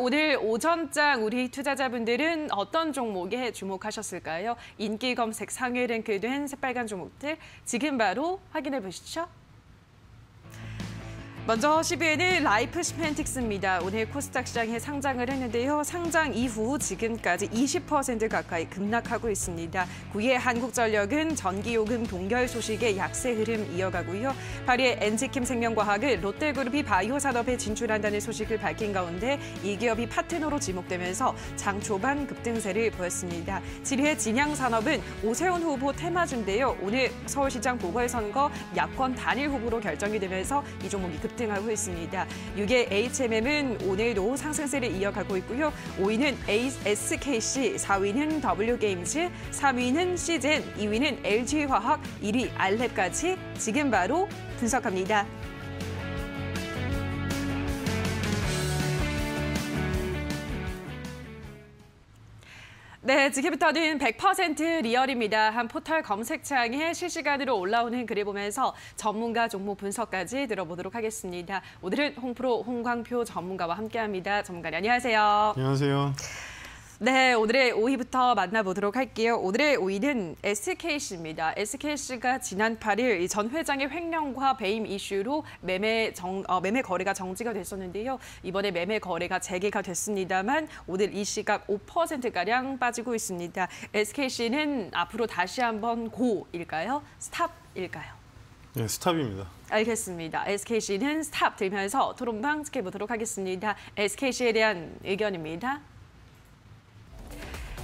오늘 오전장 우리 투자자분들은 어떤 종목에 주목하셨을까요? 인기 검색 상위 랭크된 새빨간 종목들 지금 바로 확인해 보시죠. 먼저 10위에는 라이프시맨틱스입니다. 오늘 코스닥 시장에 상장을 했는데요. 상장 이후 지금까지 20% 가까이 급락하고 있습니다. 9위에 한국전력은 전기요금 동결 소식에 약세 흐름 이어가고요. 8위에 엔지켐 생명과학은 롯데그룹이 바이오 산업에 진출한다는 소식을 밝힌 가운데 이 기업이 파트너로 지목되면서 장 초반 급등세를 보였습니다. 7위에 진양산업은 오세훈 후보 테마주인데요. 오늘 서울시장 보궐선거 야권 단일 후보로 결정이 되면서 이 종목이 급 급등하고 있습니다. 6의 HMM은 오늘도 상승세를 이어가고 있고요. 5위는 SKC, 4위는 W게임즈, 3위는 시젠, 2위는 LG화학, 1위 알랩까지 지금 바로 분석합니다. 네, 지금부터는 100% 리얼입니다. 한 포털 검색창에 실시간으로 올라오는 글을 보면서 전문가 종목 분석까지 들어보도록 하겠습니다. 오늘은 홍프로 홍광표 전문가와 함께합니다. 전문가 안녕하세요. 안녕하세요. 네, 오늘의 5위부터 만나보도록 할게요. 오늘의 5위는 SKC입니다. SKC가 지난 8일 전 회장의 횡령과 배임 이슈로 매매 정, 어, 매매 거래가 정지가 됐었는데요. 이번에 매매 거래가 재개가 됐습니다만 오늘 이 시각 5%가량 빠지고 있습니다. SKC는 앞으로 다시 한번 고일까요? 스탑일까요? 네, 스탑입니다. 알겠습니다. SKC는 스탑 들면서 토론방 지켜보도록 하겠습니다. SKC에 대한 의견입니다.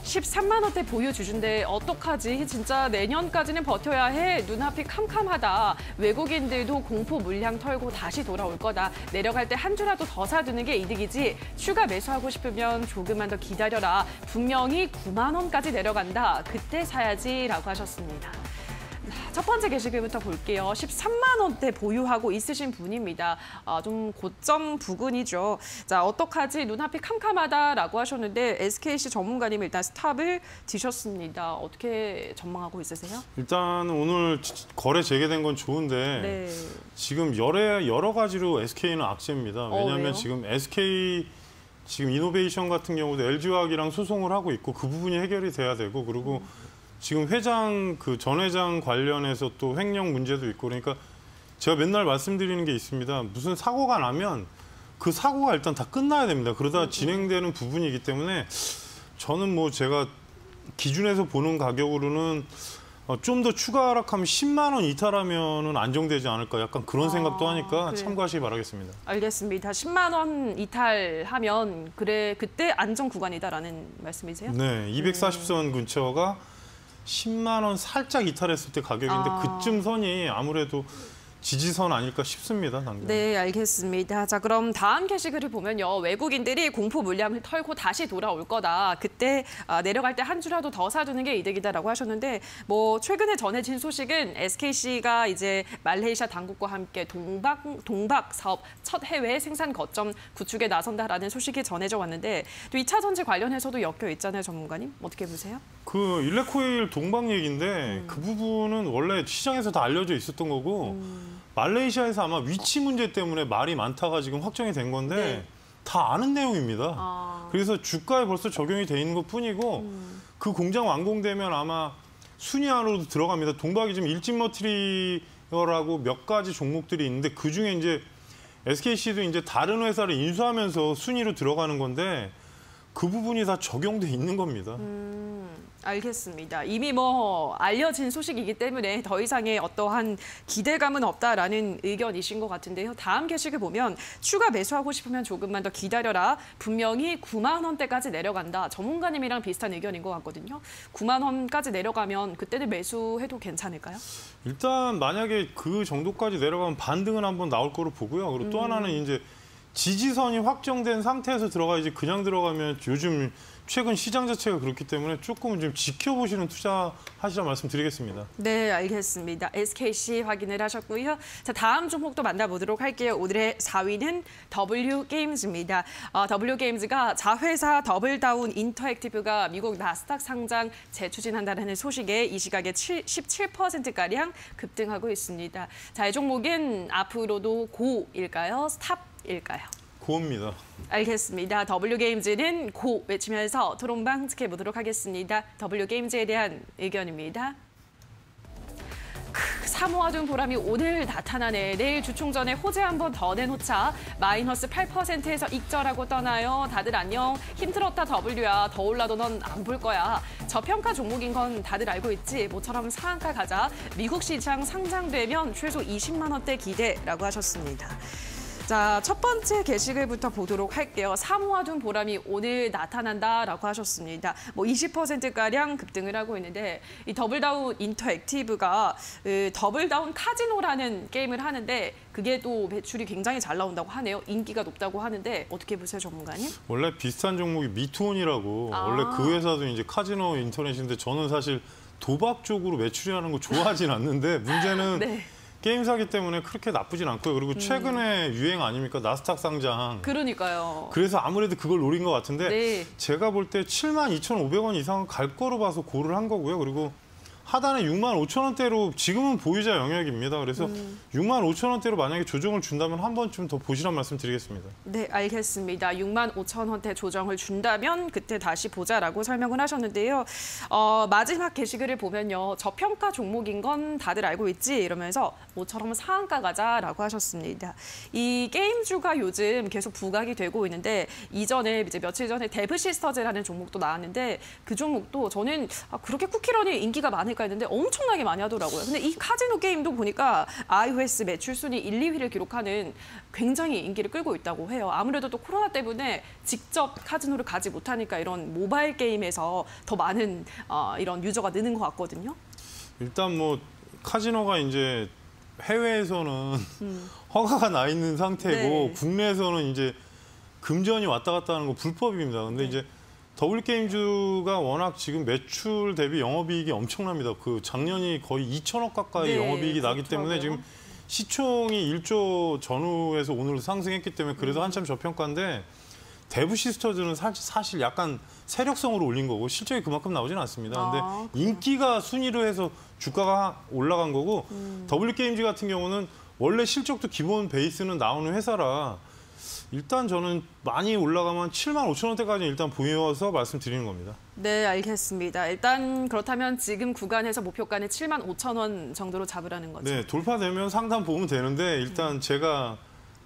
13만 원대 보유 주주인데 어떡하지? 진짜 내년까지는 버텨야 해. 눈앞이 캄캄하다. 외국인들도 공포 물량 털고 다시 돌아올 거다. 내려갈 때 한 주라도 더 사두는 게 이득이지. 추가 매수하고 싶으면 조금만 더 기다려라. 분명히 9만 원까지 내려간다. 그때 사야지라고 하셨습니다. 첫 번째 게시글부터 볼게요. 13만 원대 보유하고 있으신 분입니다. 아, 좀 고점 부근이죠. 자, 어떡하지? 눈앞이 캄캄하다라고 하셨는데 SKC 전문가님 일단 스탑을 뒤셨습니다. 어떻게 전망하고 있으세요? 일단 오늘 거래 재개된 건 좋은데 네. 지금 여러 여러 가지로 SK는 악재입니다. 왜냐하면 어, 지금 SK 지금 이노베이션 같은 경우도 LG화학이랑 소송을 하고 있고 그 부분이 해결이 돼야 되고 그리고 음. 지금 회장 그 전 회장 관련해서 또 횡령 문제도 있고 그러니까 제가 맨날 말씀드리는 게 있습니다. 무슨 사고가 나면 그 사고가 일단 다 끝나야 됩니다. 그러다 진행되는 부분이기 때문에 저는 뭐 제가 기준에서 보는 가격으로는 어, 좀더 추가 하락하면 10만 원 이탈하면은 안정되지 않을까 약간 그런 생각도 아, 하니까 그래. 참고하시기 바라겠습니다. 알겠습니다. 10만 원 이탈하면 그래 그때 안정 구간이다라는 말씀이세요? 네, 240선 음. 근처가 10만 원 살짝 이탈했을 때 가격인데 아. 그쯤 선이 아무래도 지지선 아닐까 싶습니다. 당장. 네, 알겠습니다. 자, 그럼 다음 게시글을 보면요. 외국인들이 공포 물량을 털고 다시 돌아올 거다. 그때 아, 내려갈 때 한 주라도 더 사두는 게 이득이다라고 하셨는데 뭐 최근에 전해진 소식은 SKC가 이제 말레이시아 당국과 함께 동박 동박 사업 첫 해외 생산 거점 구축에 나선다라는 소식이 전해져 왔는데 또 2차 전지 관련해서도 엮여 있잖아요, 전문가님. 어떻게 보세요? 그 일레코일 동박 얘기인데 음. 그 부분은 원래 시장에서 다 알려져 있었던 거고 음. 말레이시아에서 아마 위치 문제 때문에 말이 많다가 지금 확정이 된 건데 네. 다 아는 내용입니다. 아. 그래서 주가에 벌써 적용이 돼 있는 것 뿐이고 음. 그 공장 완공되면 아마 순위 안으로 들어갑니다. 동박이 지금 일진 머트리어라고 몇 가지 종목들이 있는데 그 중에 이제 SKC도 이제 다른 회사를 인수하면서 순위로 들어가는 건데 그 부분이 다 적용돼 있는 겁니다. 음, 알겠습니다. 이미 뭐 알려진 소식이기 때문에 더 이상의 어떠한 기대감은 없다라는 의견이신 것 같은데요. 다음 게시글 보면 추가 매수하고 싶으면 조금만 더 기다려라. 분명히 9만 원대까지 내려간다. 전문가님이랑 비슷한 의견인 것 같거든요. 9만 원까지 내려가면 그때는 매수해도 괜찮을까요? 일단 만약에 그 정도까지 내려가면 반등은 한번 나올 거로 보고요. 그리고 또 음. 하나는 이제 지지선이 확정된 상태에서 들어가야지 그냥 들어가면 요즘 최근 시장 자체가 그렇기 때문에 조금 좀 지켜보시는 투자하시라 말씀드리겠습니다. 네, 알겠습니다. SKC 확인을 하셨고요. 자, 다음 종목도 만나보도록 할게요. 오늘의 4위는 W게임즈입니다. 어, W게임즈가 자회사 더블다운 인터액티브가 미국 나스닥 상장 재추진한다는 소식에 이 시각에 17%가량 급등하고 있습니다. 자, 이 종목은 앞으로도 고일까요? 스탑 일까요? 고입니다. 알겠습니다. W게임즈는 고 외치면서 토론방 지켜보도록 하겠습니다. W게임즈에 대한 의견입니다. 크, 사모아둔 보람이 오늘 나타나네. 내일 주총전에 호재 한 번더 내놓자. 마이너스 8%에서 익절하고 떠나요. 다들 안녕. 힘들었다 W야. 더 올라도 넌 안 볼 거야. 저평가 종목인 건 다들 알고 있지. 모처럼 상한가 가자. 미국 시장 상장되면 최소 20만 원대 기대라고 하셨습니다. 자, 첫 번째 게시글부터 보도록 할게요. 사모아둔 보람이 오늘 나타난다라고 하셨습니다. 뭐 20%가량 급등을 하고 있는데 이 더블다운 인터액티브가 그 더블다운 카지노라는 게임을 하는데 그게 또 매출이 굉장히 잘 나온다고 하네요. 인기가 높다고 하는데 어떻게 보세요, 전문가님? 원래 비슷한 종목이 미투온이라고 아. 원래 그 회사도 이제 카지노 인터넷인데 저는 사실 도박 쪽으로 매출이 하는 거 좋아하진 않는데 문제는 네. 게임사기 때문에 그렇게 나쁘진 않고요. 그리고 음. 최근에 음. 유행 아닙니까? 나스닥 상장. 그러니까요. 그래서 아무래도 그걸 노린 것 같은데 네. 제가 볼 때 72,500원 이상 갈 거로 봐서 고를 한 거고요. 그리고 하단에 6만 5천 원대로 지금은 보유자 영역입니다. 그래서 음. 6만 5천 원대로 만약에 조정을 준다면 한 번쯤 더 보시란 말씀 드리겠습니다. 네, 알겠습니다. 6만 5천 원대 조정을 준다면 그때 다시 보자라고 설명을 하셨는데요. 어, 마지막 게시글을 보면요. 저평가 종목인 건 다들 알고 있지 이러면서 모처럼 상한가 가자라고 하셨습니다. 이 게임주가 요즘 계속 부각이 되고 있는데 이전에 이제 며칠 전에 데브시스터즈라는 종목도 나왔는데 그 종목도 저는 아, 그렇게 쿠키런이 인기가 많은 보니까 했는데 엄청나게 많이 하더라고요. 근데 이 카지노 게임도 보니까 iOS 매출 순위 1, 2위를 기록하는 굉장히 인기를 끌고 있다고 해요. 아무래도 또 코로나 때문에 직접 카지노를 가지 못하니까 이런 모바일 게임에서 더 많은 어, 이런 유저가 느는 것 같거든요. 일단 뭐 카지노가 이제 해외에서는 음. 허가가 나 있는 상태고 네. 국내에서는 이제 금전이 왔다 갔다 하는 거 불법입니다. 근데 네. 이제 더블게임즈가 워낙 지금 매출 대비 영업이익이 엄청납니다. 그 작년이 거의 2천억 가까이 네, 영업이익이 나기 때문에 지금 시총이 1조 전후에서 오늘 상승했기 때문에 그래도 음. 한참 저평가인데 대부 시스터즈는 사, 사실 약간 세력성으로 올린 거고 실적이 그만큼 나오진 않습니다. 근데 아, 인기가 순위로 해서 주가가 올라간 거고 음. 더블게임즈 같은 경우는 원래 실적도 기본 베이스는 나오는 회사라 일단 저는 많이 올라가면 7만 5천 원대까지 일단 보여서 말씀드리는 겁니다. 네, 알겠습니다. 일단 그렇다면 지금 구간에서 목표가는 7만 5천 원 정도로 잡으라는 거죠? 네, 돌파되면 상담 보면 되는데 일단 음. 제가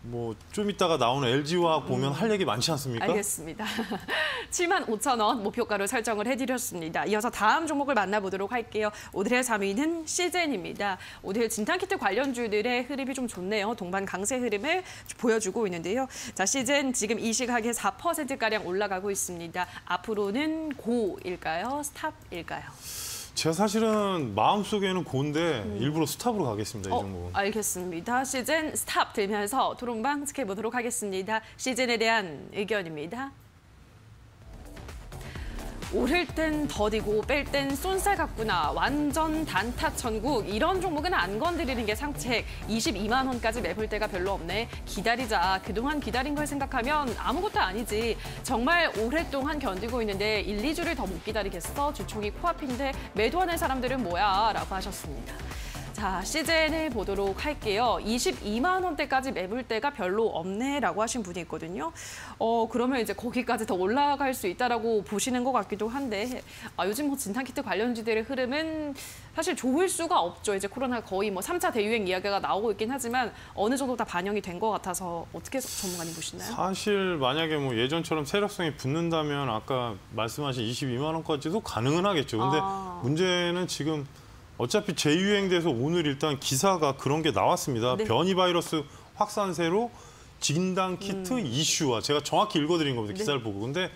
뭐 좀 이따가 나오는 LG화 보면 음. 할 얘기 많지 않습니까? 알겠습니다. 7만 5천 원 목표가로 설정을 해드렸습니다. 이어서 다음 종목을 만나보도록 할게요. 오늘의 3위는 씨젠입니다. 오늘 진단키트 관련주들의 흐름이 좀 좋네요. 동반 강세 흐름을 보여주고 있는데요. 자 씨젠 지금 이 시각에 4%가량 올라가고 있습니다. 앞으로는 고일까요? 스탑일까요? 제가 사실은 마음속에는 고인데 음. 일부러 스탑으로 가겠습니다, 어, 이 정도. 알겠습니다. 씨젠 스탑 들면서 토론방 지켜보도록 하겠습니다. 씨젠에 대한 의견입니다. 오를 땐 더디고 뺄 땐 쏜살 같구나, 완전 단타 천국 이런 종목은 안 건드리는 게 상책. 22만 원까지 매볼 때가 별로 없네. 기다리자. 그동안 기다린 걸 생각하면 아무것도 아니지. 정말 오랫동안 견디고 있는데 1, 2주를 더 못 기다리겠어. 주총이 코앞인데 매도하는 사람들은 뭐야? 라고 하셨습니다. 자, 시즌을 보도록 할게요. 22만 원대까지 매물대가 별로 없네라고 하신 분이 있거든요. 어, 그러면 이제 거기까지 더 올라갈 수 있다라고 보시는 것 같기도 한데 아, 요즘 뭐 진단키트 관련지들의 흐름은 사실 좋을 수가 없죠. 이제 코로나 거의 뭐 3차 대유행 이야기가 나오고 있긴 하지만 어느 정도 다 반영이 된 것 같아서 어떻게 전문가님 보시나요? 사실 만약에 뭐 예전처럼 세력성이 붙는다면 아까 말씀하신 22만 원까지도 가능은 하겠죠. 근데 아... 문제는 지금 어차피 재유행돼서 오늘 일단 기사가 그런 게 나왔습니다. 네. 변이 바이러스 확산세로 진단 키트 음. 이슈와 제가 정확히 읽어드린 겁니다. 네. 기사를 네. 보고. 근데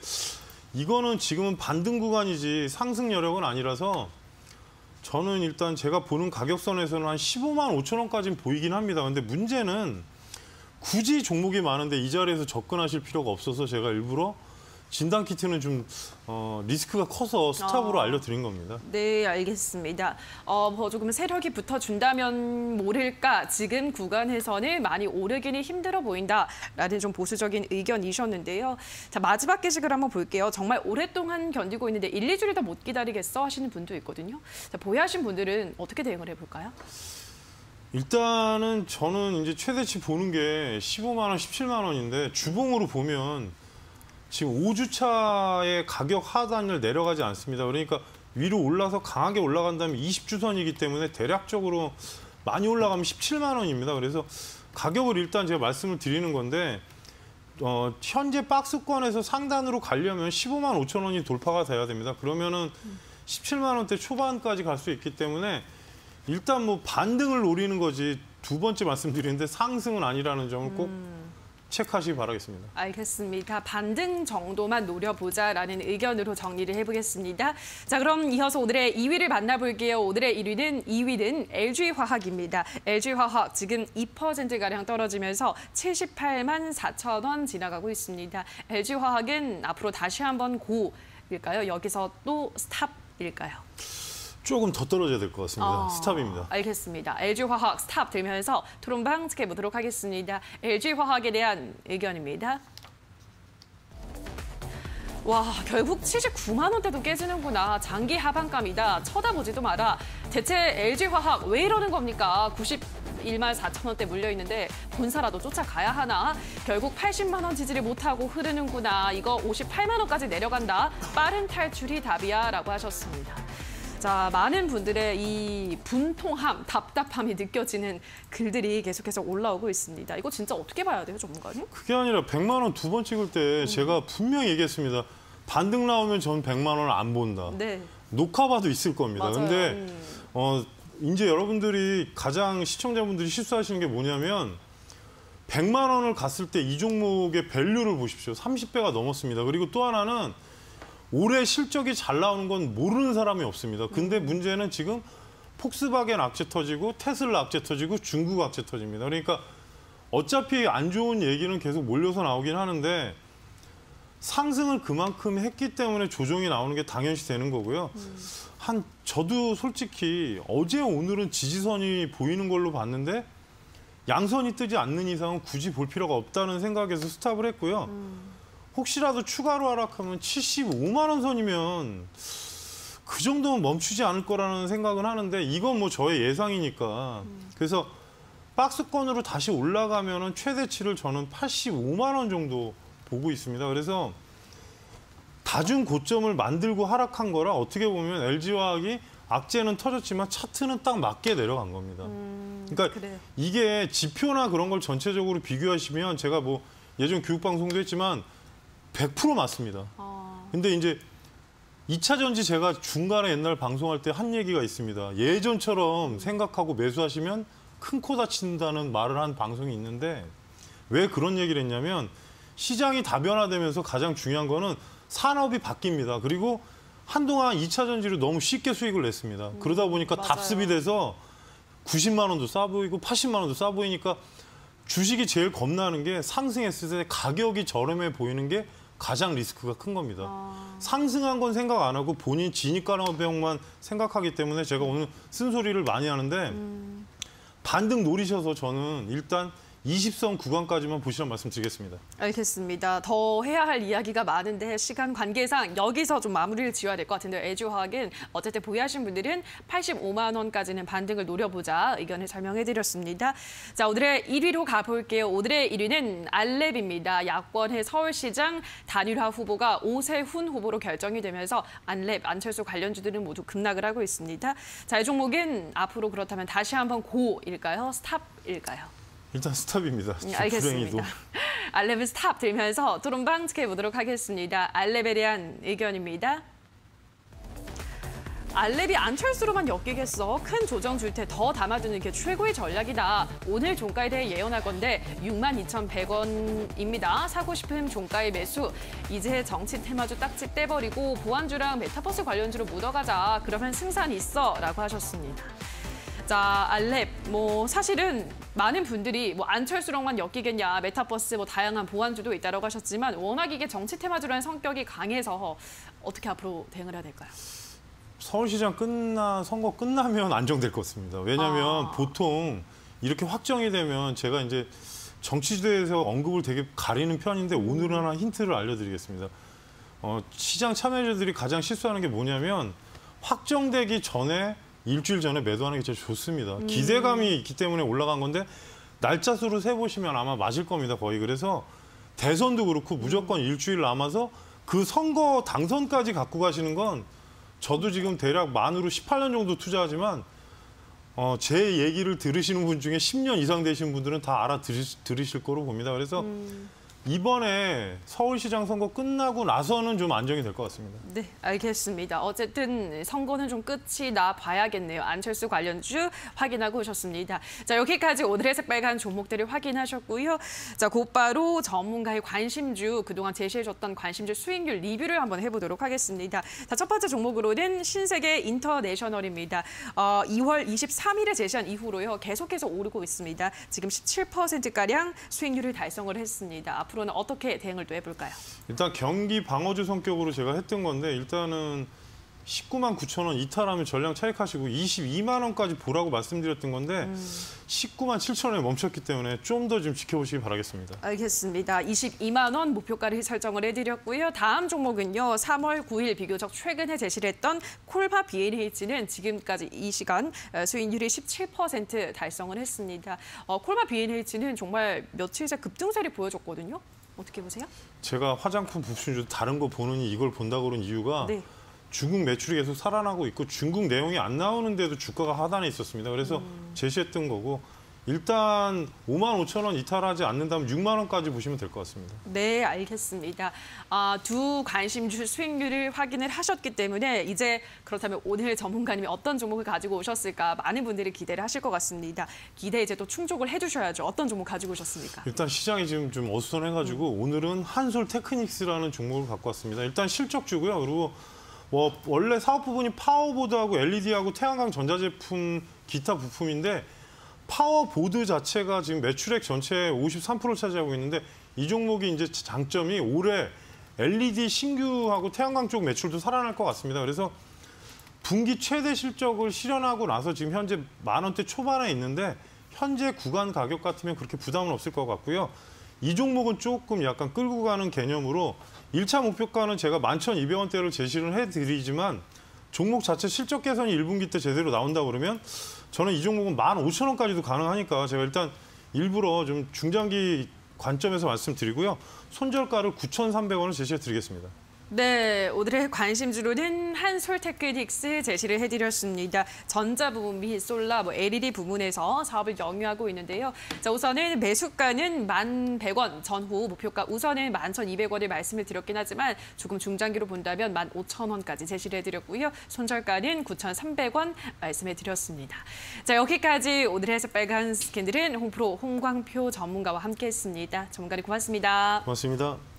이거는 지금은 반등 구간이지 상승 여력은 아니라서 저는 일단 제가 보는 가격선에서는 한 15만 5천 원까지는 보이긴 합니다. 근데 문제는 굳이 종목이 많은데 이 자리에서 접근하실 필요가 없어서 제가 일부러 진단 키트는 좀 어, 리스크가 커서 스탑으로 아... 알려드린 겁니다. 네, 알겠습니다. 어, 뭐 조금 세력이 붙어준다면 모를까 지금 구간에서는 많이 오르기는 힘들어 보인다라는 좀 보수적인 의견이셨는데요. 자 마지막 게시글 한번 볼게요. 정말 오랫동안 견디고 있는데 1, 2주를 다 못 기다리겠어 하시는 분도 있거든요. 자, 보유하신 분들은 어떻게 대응을 해볼까요? 일단은 저는 이제 최대치 보는 게 15만 원, 17만 원인데 주봉으로 보면 지금 5주차의 가격 하단을 내려가지 않습니다. 그러니까 위로 올라서 강하게 올라간다면 20주선이기 때문에 대략적으로 많이 올라가면 17만 원입니다. 그래서 가격을 일단 제가 말씀을 드리는 건데 어, 현재 박스권에서 상단으로 가려면 15만 5천 원이 돌파가 돼야 됩니다. 그러면은 17만 원대 초반까지 갈 수 있기 때문에 일단 뭐 반등을 노리는 거지 두 번째 말씀드리는데 상승은 아니라는 점을 꼭 체크하시기 바라겠습니다. 알겠습니다. 반등 정도만 노려보자라는 의견으로 정리를 해보겠습니다. 자, 그럼 이어서 오늘의 2위를 만나볼게요. 오늘의 1위는 2위는 LG화학입니다. LG화학 지금 2%가량 떨어지면서 78만 4천 원 지나가고 있습니다. LG화학은 앞으로 다시 한번 고일까요? 여기서 또 스탑일까요? 조금 더 떨어져야 될 것 같습니다. 어, 스탑입니다. 알겠습니다. LG화학 스탑 들면서 토론방 지켜보도록 하겠습니다. LG화학에 대한 의견입니다. 와 결국 79만 원대도 깨지는구나. 장기 하반감이다. 쳐다보지도 마라. 대체 LG화학 왜 이러는 겁니까? 91만 4천 원대 물려있는데 본사라도 쫓아가야 하나? 결국 80만 원 지지를 못하고 흐르는구나. 이거 58만 원까지 내려간다. 빠른 탈출이 답이야 라고 하셨습니다. 자, 많은 분들의 이 분통함, 답답함이 느껴지는 글들이 계속해서 올라오고 있습니다. 이거 진짜 어떻게 봐야 돼요, 전문가님? 그게 아니라 100만 원 두 번 찍을 때 제가 분명히 얘기했습니다. 반등 나오면 전 100만 원을 안 본다. 네. 녹화봐도 있을 겁니다. 맞아요. 근데 음. 어 이제 여러분들이 가장 시청자분들이 실수하시는 게 뭐냐면 100만 원을 갔을 때 이 종목의 밸류를 보십시오. 30배가 넘었습니다. 그리고 또 하나는 올해 실적이 잘 나오는 건 모르는 사람이 없습니다. 근데 문제는 지금 폭스바겐 악재 터지고 테슬라 악재 터지고 중국 악재 터집니다. 그러니까 어차피 안 좋은 얘기는 계속 몰려서 나오긴 하는데 상승을 그만큼 했기 때문에 조정이 나오는 게 당연시 되는 거고요. 한 저도 솔직히 어제 오늘은 지지선이 보이는 걸로 봤는데 양선이 뜨지 않는 이상은 굳이 볼 필요가 없다는 생각에서 스탑을 했고요. 혹시라도 추가로 하락하면 75만 원 선이면 그 정도면 멈추지 않을 거라는 생각은 하는데 이건 뭐 저의 예상이니까 그래서 박스권으로 다시 올라가면은 최대치를 저는 85만 원 정도 보고 있습니다. 그래서 다중 고점을 만들고 하락한 거라 어떻게 보면 LG화학이 악재는 터졌지만 차트는 딱 맞게 내려간 겁니다. 그러니까 그래요. 이게 지표나 그런 걸 전체적으로 비교하시면 제가 뭐 예전 교육방송도 했지만 100% 맞습니다. 아, 근데 이제 2차 전지 제가 중간에 옛날 방송할 때 한 얘기가 있습니다. 예전처럼 생각하고 매수하시면 큰 코 다친다는 말을 한 방송이 있는데 왜 그런 얘기를 했냐면 시장이 다변화되면서 가장 중요한 거는 산업이 바뀝니다. 그리고 한동안 2차 전지를 너무 쉽게 수익을 냈습니다. 그러다 보니까 맞아요. 답습이 돼서 90만 원도 싸 보이고 80만 원도 싸 보이니까 주식이 제일 겁나는 게 상승했을 때 가격이 저렴해 보이는 게 가장 리스크가 큰 겁니다. 아. 상승한 건 생각 안 하고 본인 진입가능성만 생각하기 때문에 제가 오늘 쓴소리를 많이 하는데 음. 반등 노리셔서 저는 일단 20선 구간까지만 보시란 말씀 드리겠습니다. 알겠습니다. 더 해야 할 이야기가 많은데 시간 관계상 여기서 좀 마무리를 지어야 될 것 같은데 LG화학은 어쨌든 보유하신 분들은 85만 원까지는 반등을 노려보자 의견을 설명해드렸습니다. 자 오늘의 1위로 가볼게요. 오늘의 1위는 알랩입니다. 야권의 서울시장 단일화 후보가 오세훈 후보로 결정이 되면서 안랩, 안철수 관련주들은 모두 급락을 하고 있습니다. 자 이 종목은 앞으로 그렇다면 다시 한번 고일까요? 스탑일까요? 일단 스탑입니다. 네, 알겠습니다. 불행히도. 안랩은 스탑 들면서 토론방 지켜보도록 하겠습니다. 안랩에 대한 의견입니다. 안랩이 안철수로만 엮이겠어. 큰 조정 줄때더 담아두는 게 최고의 전략이다. 오늘 종가에 대해 예언할 건데 62,100원입니다. 사고 싶은 종가의 매수. 이제 정치 테마주 딱지 떼버리고 보안주랑 메타버스 관련주로 묻어가자. 그러면 승산 있어. 라고 하셨습니다. 자, 알렙. 뭐 사실은 많은 분들이 뭐 안철수랑만 엮이겠냐, 메타버스 뭐 다양한 보완주도 있다라고 하셨지만 워낙 이게 정치 테마주라는 성격이 강해서 어떻게 앞으로 대응을 해야 될까요? 서울시장 끝나 선거 끝나면 안정될 것 같습니다. 왜냐하면 아. 보통 이렇게 확정이 되면 제가 이제 정치지도에서 언급을 되게 가리는 편인데 오늘은 하나 힌트를 알려드리겠습니다. 어, 시장 참여자들이 가장 실수하는 게 뭐냐면 확정되기 전에 일주일 전에 매도하는 게 제일 좋습니다. 기대감이 있기 때문에 올라간 건데 날짜 수로 세 보시면 아마 맞을 겁니다. 거의 그래서 대선도 그렇고 무조건 일주일 남아서 그 선거 당선까지 갖고 가시는 건 저도 지금 대략 만으로 18년 정도 투자하지만 어, 제 얘기를 들으시는 분 중에 10년 이상 되신 분들은 다 알아들으실 거로 봅니다. 그래서 이번에 서울시장 선거 끝나고 나서는 좀 안정이 될 것 같습니다. 네, 알겠습니다. 어쨌든 선거는 좀 끝이 나 봐야겠네요. 안철수 관련주 확인하고 오셨습니다. 자, 여기까지 오늘의 색빨간 종목들을 확인하셨고요. 자, 곧바로 전문가의 관심주, 그동안 제시해줬던 관심주 수익률 리뷰를 한번 해보도록 하겠습니다. 자, 첫 번째 종목으로는 신세계 인터내셔널입니다. 어, 2월 23일에 제시한 이후로요. 계속해서 오르고 있습니다. 지금 17%가량 수익률을 달성을 했습니다. 앞으로는 어떻게 대응을 또 해볼까요? 일단 경기 방어주 성격으로 제가 했던 건데 일단은 19만 9천 원 이탈하면 전량 차익하시고 22만 원까지 보라고 말씀드렸던 건데 음. 19만 7천 원에 멈췄기 때문에 좀 더 좀 지켜보시기 바라겠습니다. 알겠습니다. 22만 원 목표가를 설정을 해드렸고요. 다음 종목은요. 3월 9일 비교적 최근에 제시를 했던 콜바 BNH는 지금까지 이 시간 어, 수익률이 17% 달성을 했습니다. 어, 콜바 BNH는 정말 며칠째 급등세를 보여줬거든요. 어떻게 보세요? 제가 화장품 부품주 다른 거 보느니 이걸 본다고 그런 이유가 네. 중국 매출이 계속 살아나고 있고 중국 내용이 안 나오는데도 주가가 하단에 있었습니다. 그래서 음. 제시했던 거고 일단 5만 5천 원 이탈하지 않는다면 6만 원까지 보시면 될 것 같습니다. 네, 알겠습니다. 아, 두 관심주 수익률을 확인을 하셨기 때문에 이제 그렇다면 오늘 전문가님이 어떤 종목을 가지고 오셨을까 많은 분들이 기대를 하실 것 같습니다. 기대 이제 또 충족을 해주셔야죠. 어떤 종목 가지고 오셨습니까? 일단 시장이 지금 좀 어수선해가지고 음. 오늘은 한솔테크닉스라는 종목을 갖고 왔습니다. 일단 실적주고요. 그리고 뭐 원래 사업 부분이 파워보드하고 LED하고 태양광 전자제품 기타 부품인데 power board 자체가 지금 매출액 전체의 53%를 차지하고 있는데 이 종목이 이제 장점이 올해 LED 신규하고 태양광 쪽 매출도 살아날 것 같습니다. 그래서 분기 최대 실적을 실현하고 나서 지금 현재 만 원대 초반에 있는데 현재 구간 가격 같으면 그렇게 부담은 없을 것 같고요. 이 종목은 조금 약간 끌고 가는 개념으로 1차 목표가는 제가 11,200원대를 제시를 해드리지만 종목 자체 실적 개선이 1분기 때 제대로 나온다 그러면 저는 이 종목은 15,000원까지도 가능하니까 제가 일단 일부러 좀 중장기 관점에서 말씀드리고요. 손절가를 9,300원을 제시해 드리겠습니다. 네, 오늘의 관심주로는 한솔테크닉스 제시를 해드렸습니다. 전자 부분 및 솔라, 뭐 LED 부문에서 사업을 영위하고 있는데요. 자, 우선은 매수가는 1,100원 전후 목표가 우선은 11,200원을 말씀을 드렸긴 하지만 조금 중장기로 본다면 15,000원까지 제시를 해드렸고요. 손절가는 9,300원 말씀해 드렸습니다. 자, 여기까지 오늘의 새빨간 스캔들은 홍프로 홍광표 전문가와 함께했습니다. 전문가님 고맙습니다. 고맙습니다.